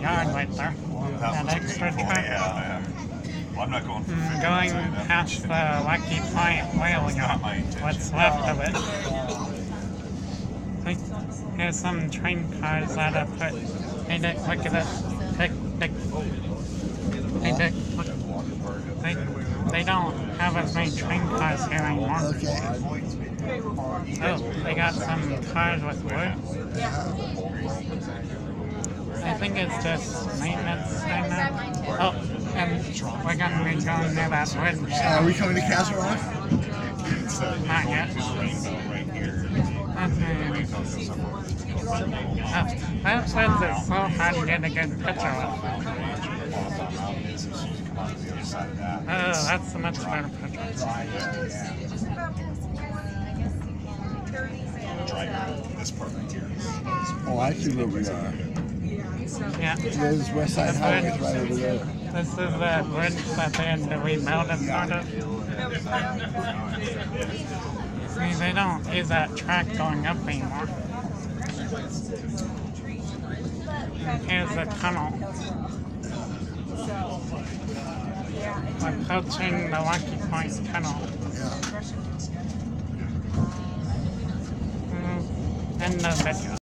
yard right there. That That extra painful. track. Yeah, yeah. Well, I'm not going for Mm, Going I'll tell you that past the Rocky Point Rail Yard, what's left of it. There's some train cars that are put. Hey Dick, look at this. Dick, Dick. Hey Dick, look. They, they don't have as many train cars here anymore. Okay. Oh, they got some cars with wood. I think it's just maintenance right now. Oh, and we're gonna be going near that bridge. Uh, are we coming to Castle Rock? It's, Not yet. rainbow right here. Okay. Oh, that says it's so hard to get a good picture of. Oh, that's a much better picture. This part right here. Oh, I see where we are. Yeah. There's West Side Highway right over there. This is the bridge that they had to rebuild as part of. See, they don't use that track going up anymore. Here's the tunnel. Approaching the Rocky Point Tunnel. Mm, End of video.